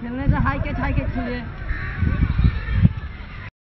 前面是海格，海格出去。